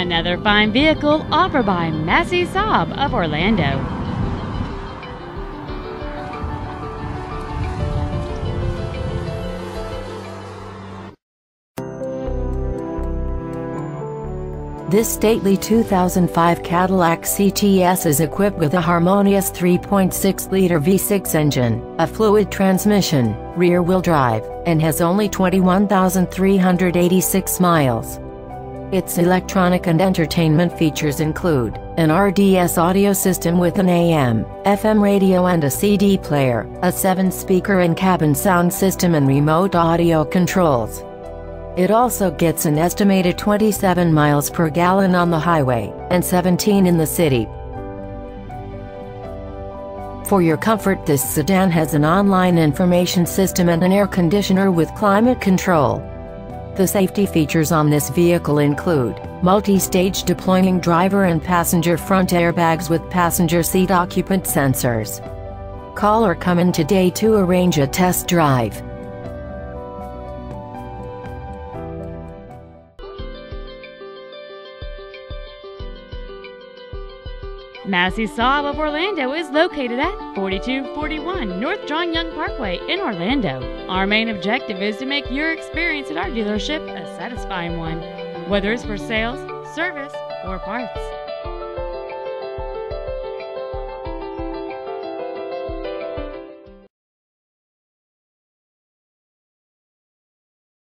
Another fine vehicle offered by Massey Saab of Orlando. This stately 2005 Cadillac CTS is equipped with a harmonious 3.6-liter V6 engine, a fluid transmission, rear-wheel drive, and has only 21,386 miles. Its electronic and entertainment features include an RDS audio system with an AM, FM radio and a CD player, a 7-speaker in-cabin sound system and remote audio controls. It also gets an estimated 27 miles per gallon on the highway, and 17 in the city. For your comfort this sedan has an online information system and an air conditioner with climate control. The safety features on this vehicle include multi-stage deploying driver and passenger front airbags with passenger seat occupant sensors. Call or come in today to arrange a test drive. Massey Saab of Orlando is located at 4241 North John Young Parkway in Orlando. Our main objective is to make your experience at our dealership a satisfying one, whether it's for sales, service, or parts.